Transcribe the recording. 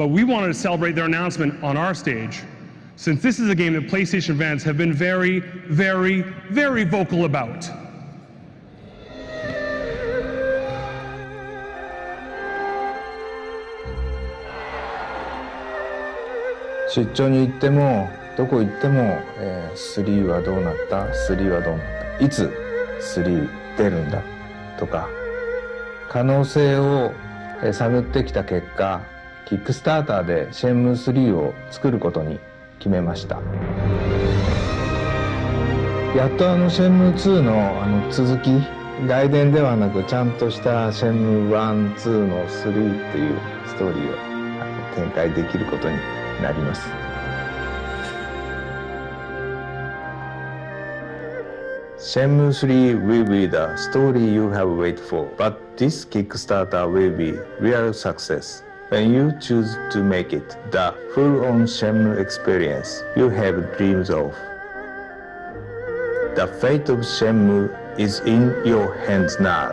but we wanted to celebrate their announcement on our stage. Since this is a game that PlayStation fans have been very, very, very vocal about. 出張に行ってもどこ行っても、えー、3はどうなった3はどうなったいつ3出るんだとか可能性を探ってきた結果キックスターターでシェンムー3を作ることに決めましたやっとあのシェンムー2のあの続き外伝ではなくちゃんとしたシェンムー12の3っていうストーリーを展開できることになります Shenmue 3 will be the story you have waited for, but this Kickstarter will be real success. When you choose to make it the full-on Shenmue experience you have dreams of. The fate of Shenmue is in your hands now.